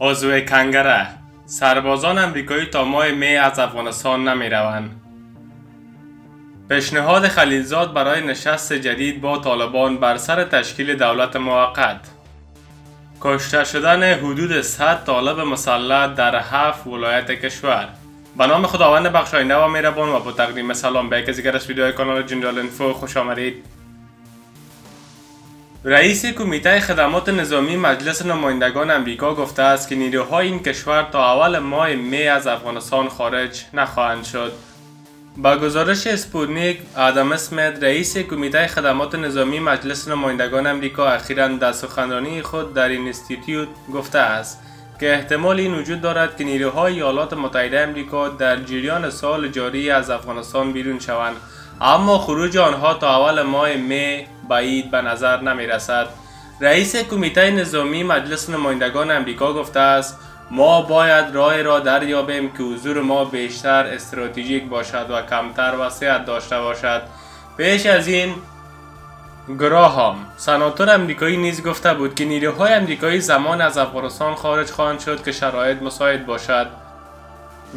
عضو کنگره. سربازان امریکایی تا ماه می از افغانستان نمی روند. پیشنهاد خلیلزاد برای نشست جدید با طالبان بر سر تشکیل دولت موقت. کشته شدن حدود 100 طالب مسلح در هفت ولایت کشور. به نام خداوند بخشاینده و مهربان و با تقدیم سلام به از دیگر از ویدیوهای کانال جنرال انفو خوش آمدید. رئیس کمیته خدمات نظامی مجلس نمایندگان امریکا گفته است که نیروهای این کشور تا اول ماه می از افغانستان خارج نخواهند شد. به گزارش اسپوتنیک آدام اسمیت رئیس کمیته خدمات نظامی مجلس نمایندگان امریکا اخیرا در سخنرانی خود در این institute گفته است که احتمال این وجود دارد که نیروهای ایالات متحده امریکا در جریان سال جاری از افغانستان بیرون شوند. اما خروج آنها تا اول ماه می بعید به نظر نمی رسد رئیس کمیته نظامی مجلس نمایندگان امریکا گفته است ما باید راه را دریابیم که حضور ما بیشتر استراتژیک باشد و کمتر وسیعت داشته باشد. پیش از این گراهام سناتور امریکایی نیز گفته بود که نیروهای امریکایی زمان از افغانستان خارج خواهند شد که شرایط مساعد باشد.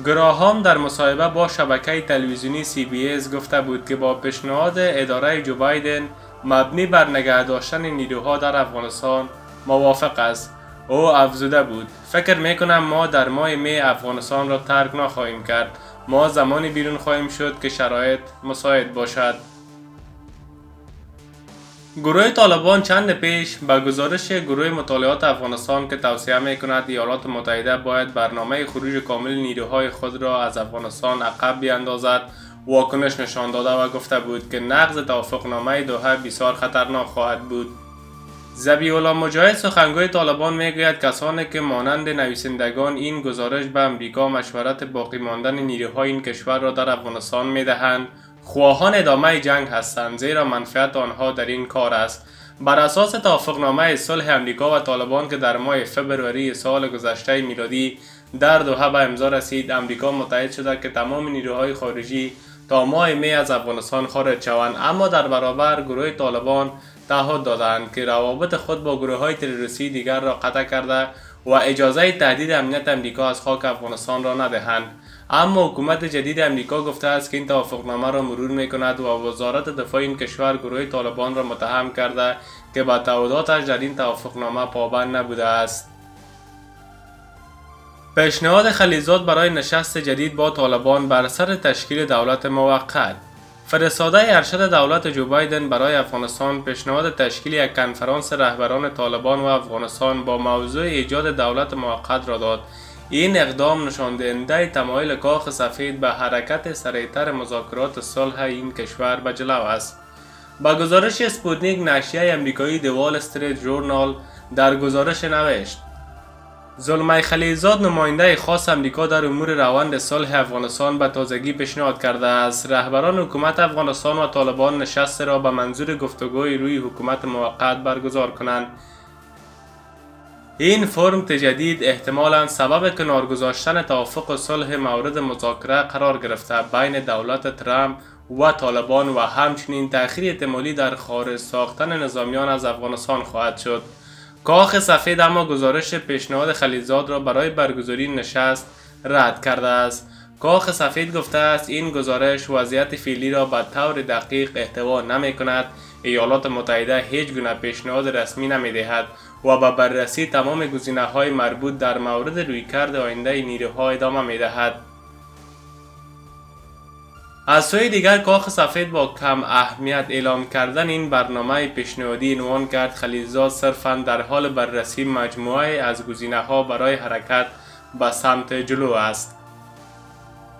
گراهام در مصاحبه با شبکه تلویزیونی ایز گفته بود که با پیشنهاد اداره جو بایدن مبنی بر نگه داشتن نیروها در افغانستان موافق است. او افزوده بود. فکر می‌کنم ما در ماه می افغانستان را ترک نخواهیم کرد. ما زمانی بیرون خواهیم شد که شرایط مساعد باشد. گروه طالبان چند پیش به گزارش گروه مطالعات افغانستان که توصیه می کند ایالات متحده باید برنامه خروج کامل نیروهای خود را از افغانستان عقب بیاندازد واکنش نشان داده و گفته بود که نقض توافقنامه دوحه بسیار خطرناک خواهد بود. زبی الله مجاهد سخنگوی طالبان می‌گوید کسانی که مانند نویسندگان این گزارش به امریکا مشورت باقی ماندن نیروهای این کشور را در افغانستان می‌دهند خواهان ادامه جنگ هستند زیرا منفعت آنها در این کار است. بر اساس توافقنامه صلح امریکا و طالبان که در ماه فبروری سال گذشته میلادی در دوحه به امضا رسید امریکا متحد شده که تمام نیروهای خارجی تا ماه می از افغانستان خارج شوند. اما در برابر گروه طالبان تعهد دادند که روابط خود با گروه های تروریستی دیگر را قطع کرده و اجازه تهدید امنیت امریکا از خاک افغانستان را ندهند. اما حکومت جدید امریکا گفته است که این توافقنامه را مرور می کند و وزارت دفاع این کشور گروه طالبان را متهم کرده که با تعهداتش در این توافقنامه پابند نبوده است. پیشنهاد خلیلزاد برای نشست جدید با طالبان بر سر تشکیل دولت موقت. فرستاده ارشد دولت جو بایدن برای افغانستان پیشنهاد تشکیل یک کنفرانس رهبران طالبان و افغانستان با موضوع ایجاد دولت موقت را داد. این اقدام نشان دهنده تمایل کاخ سفید به حرکت سریعتر مذاکرات صلح این کشور به جلو است. به گزارش اسپوتنیک نشریه امریکایی The Wall Street Journal در گزارش نوشت. زلمه خلیزاد نماینده خاص امریکا در امور روند صلح افغانستان به تازگی پیشنهاد کرده است. رهبران حکومت افغانستان و طالبان نشست را به منظور گفتگوی روی حکومت موقت برگزار کنند. این فرم جدید احتمالا سبب کنار گذاشتن توافق صلح مورد مذاکره قرار گرفته بین دولت ترامپ و طالبان و همچنین تأخیر احتمالی در خارج ساختن نظامیان از افغانستان خواهد شد. کاخ سفید اما گزارش پیشنهاد خلیزاد را برای برگزاری نشست رد کرده است کاخ سفید گفته است این گزارش وضعیت فعلی را به طور دقیق احتوا نمی کند ایالات متحده هیچ گونه پیشنهاد رسمی نمی دهد و به بررسی تمام گزینه های مربوط در مورد رویکرد آینده نیروها ادامه می دهد. از سوی دیگر کاخ سفید با کم اهمیت اعلام کردن این برنامه پیشنهادی عنوان کرد خلیلزاد صرفا در حال بررسی مجموعه از گزینه ها برای حرکت به سمت جلو است.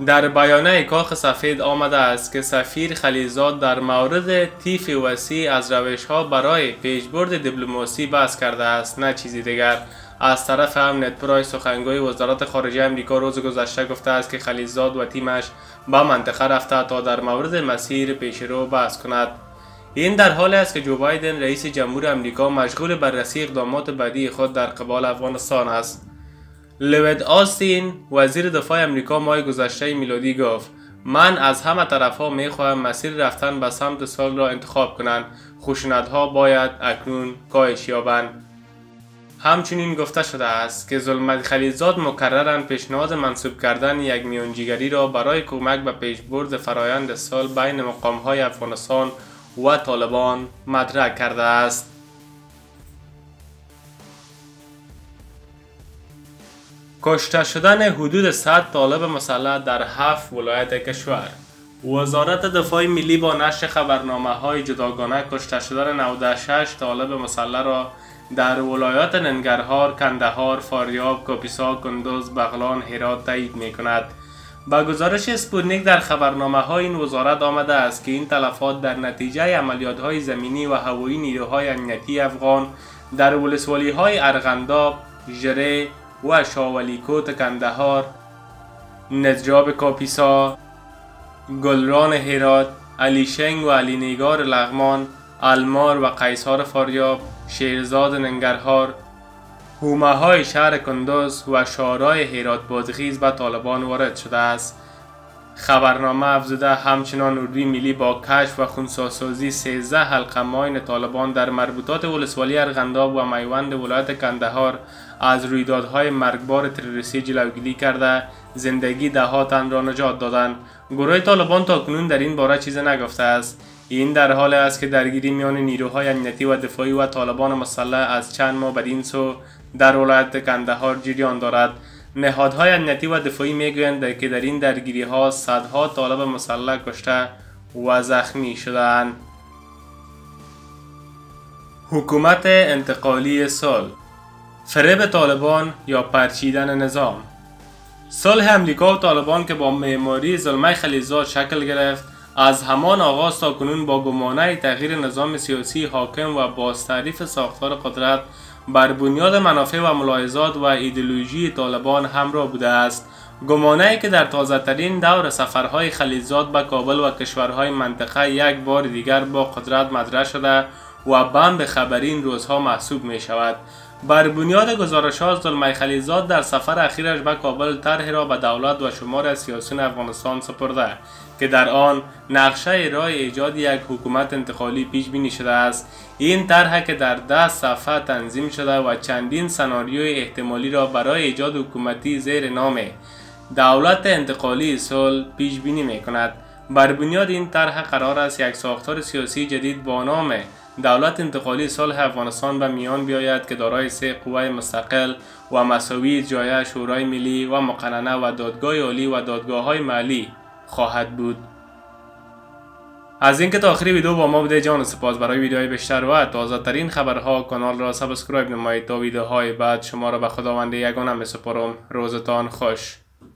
در بیانیه کاخ سفید آمده است که سفیر خلیزاد در مورد تیف وسیع از روش ها برای پیشبرد دیپلماسی بحث کرده است نه چیزی دیگر از طرف هم نت سخنگوی وزارت خارجه امریکا روز گذشته گفته است که خلیزاد و تیمش به منطقه رفته تا در مورد مسیر پیشرو بحث کند. این در حالی است که جو بایدن رئیس جمهور امریکا مشغول بررسی اقدامات بعدی خود در قبال افغانستان است. لوید آستین وزیر دفاع امریکا ماه گذشته میلادی گفت من از همه طرف ها می خواهم مسیر رفتن به سمت سال را انتخاب کنند. خشونت ها باید اکنون کاهش یابند. همچنین گفته شده است که ظلمت خلیزاد مکررن پیشنهاد منصوب کردن یک میانجیگری را برای کمک به پیشبرد فرایند سال بین های افغانستان و طالبان مطرح کرده است. کشته شدن حدود 100 طالب مسلح در هفت ولایت کشور وزارت دفاع ملی با نشر خبرنامه های جداگانه کشته شدن 96 طالب مسلح را در ولایات ننگرهار، کندهار، فاریاب، کاپیسا، کندوز، بغلان، هرات تایید می کند. با گزارش اسپوتنیک در خبرنامه های این وزارت آمده است که این تلفات در نتیجه عملیات های زمینی و هوایی نیروهای امنیتی افغان در ولسوالی های ارغنداب، ژره و شاولیکوت کندهار، نجاب کاپیسا، گلران هرات، علیشنگ و علی نیگار لغمان، المار و قیصار فاریاب، شیرزاد ننگرهار، هومه های شهر کندوز و شارای هرات بادغیز به طالبان وارد شده است. خبرنامه افزوده همچنان اردوی ملی با کشف و خونساسازی 13 حلقه ماین طالبان در مربوطات ولسوالی ارغنداب و میوند ولایت کندهار از رویدادهای مرگبار تروریستی جلوگیری کرده زندگی ده تن را نجات دادند گروه طالبان تا کنون در این باره چیز نگفته است این در حال است که درگیری میان نیروهای امنیتی و دفاعی و طالبان مسلح از چند ماه بدین سو در ولایت کندهار جریان دارد. نهادهای امنیتی و دفاعی می‌گویند که در این درگیری ها صدها طالب مسلح کشته و زخمی شدند حکومت انتقالی سال فریب طالبان یا پرچیدن نظام؟ صلح امریکا و طالبان که با معماری ظلمه خلیزاد شکل گرفت از همان آغاز تا کنون با گمانه تغییر نظام سیاسی حاکم و بازتعریف ساختار قدرت بر بنیاد منافع و ملاحظات و ایدئولوژی طالبان همراه بوده است. گمانه که در تازه ترین دور سفرهای خلیزات به کابل و کشورهای منطقه یک بار دیگر با قدرت مطرح شده و بم به خبری این روزها محسوب می شود بر بنیاد گزارش ها ظلمه خلیزاد در سفر اخیرش به کابل طرحی را به دولت و شمار از افغانستان سپرده که در آن نقشه راه ایجاد یک حکومت انتقالی پیش بینی شده است. این طرح که در ده صفحه تنظیم شده و چندین سناریوی احتمالی را برای ایجاد حکومتی زیر نام دولت انتقالی صلح پیش بینی می کند بر بنیاد این طرح قرار است یک ساختار سیاسی جدید با نام دولت انتقالی صلح افغانستان به میان بیاید که دارای سه قوه مستقل و مساوی اجراییه شورای ملی و مقننه و دادگاه عالی و دادگاه های محلی خواهد بود. از اینکه تا آخری ویدیو با ما بودید جهان سپاس برای ویدیوهای بیشتر و تازه ترین خبرها کانال را subscribe نمایید تا ویدیوهای بعد. شما را به خداوند یگانه می سپارم. روزتان خوش.